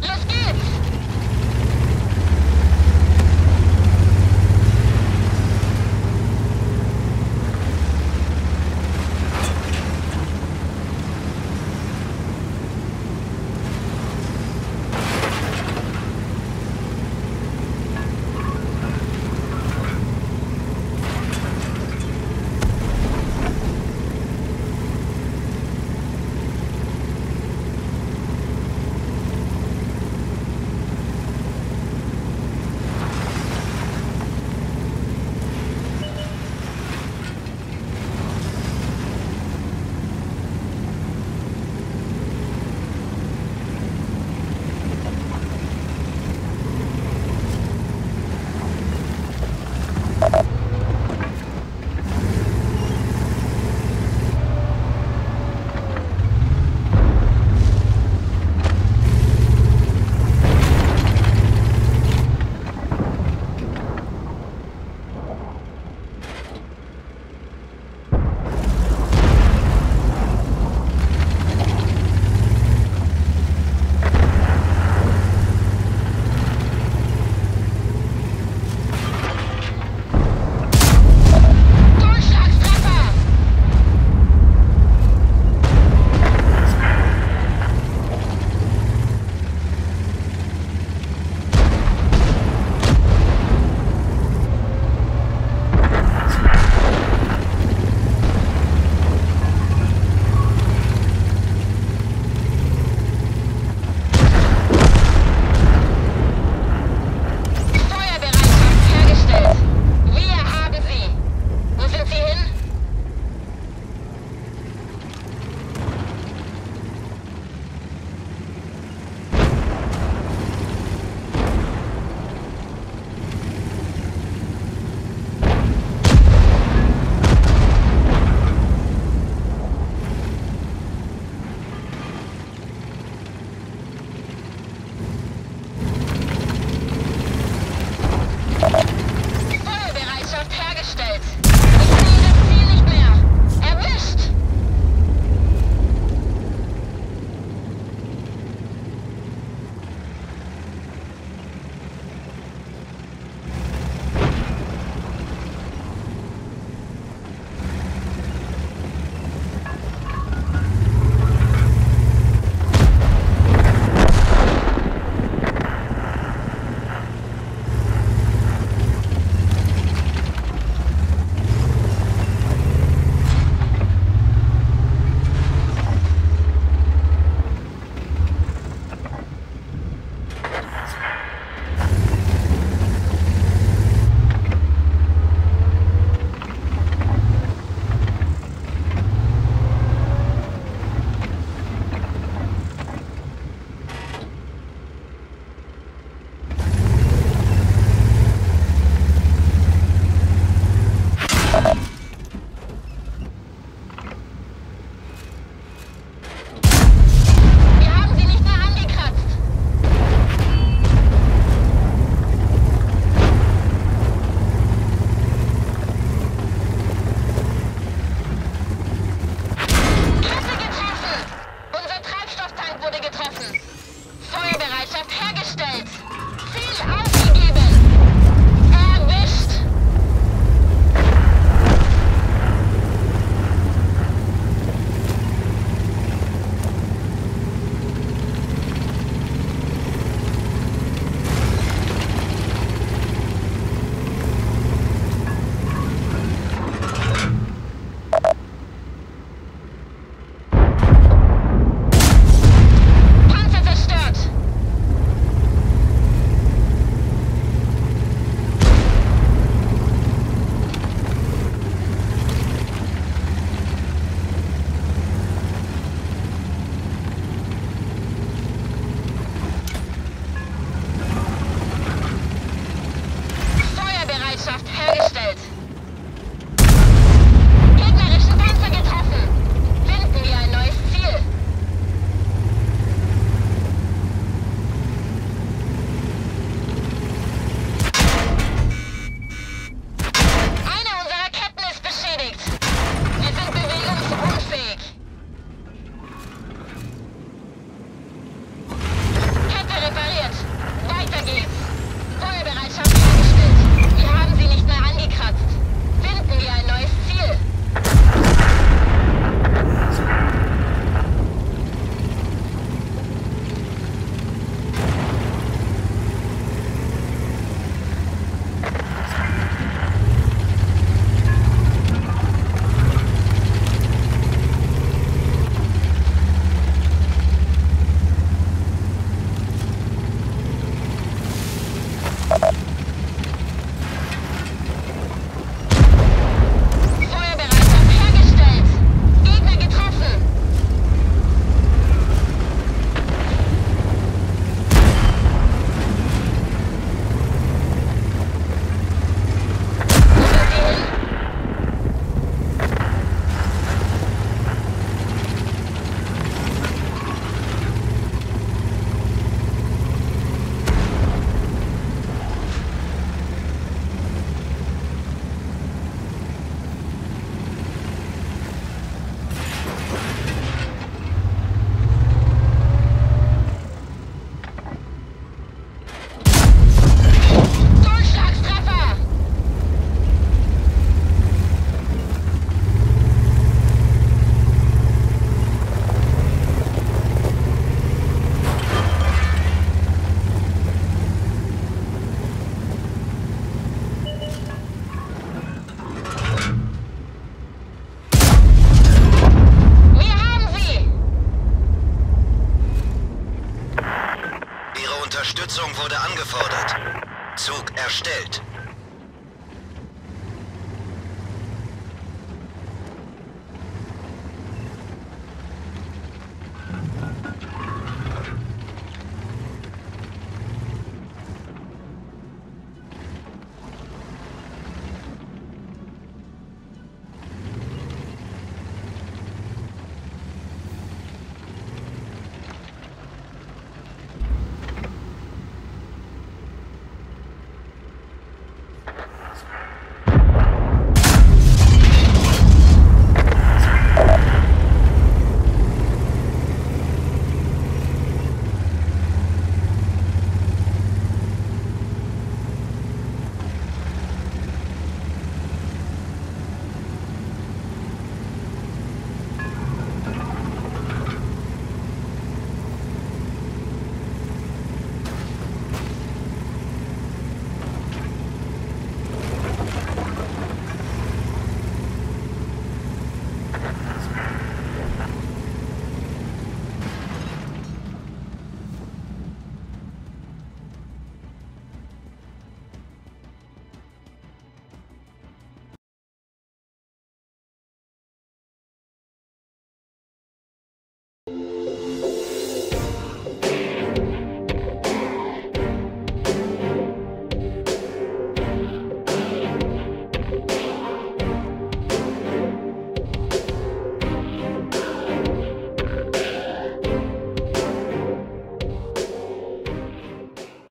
Let's go! Getroffen. Feuerbereitschaft hergestellt. Zug erstellt.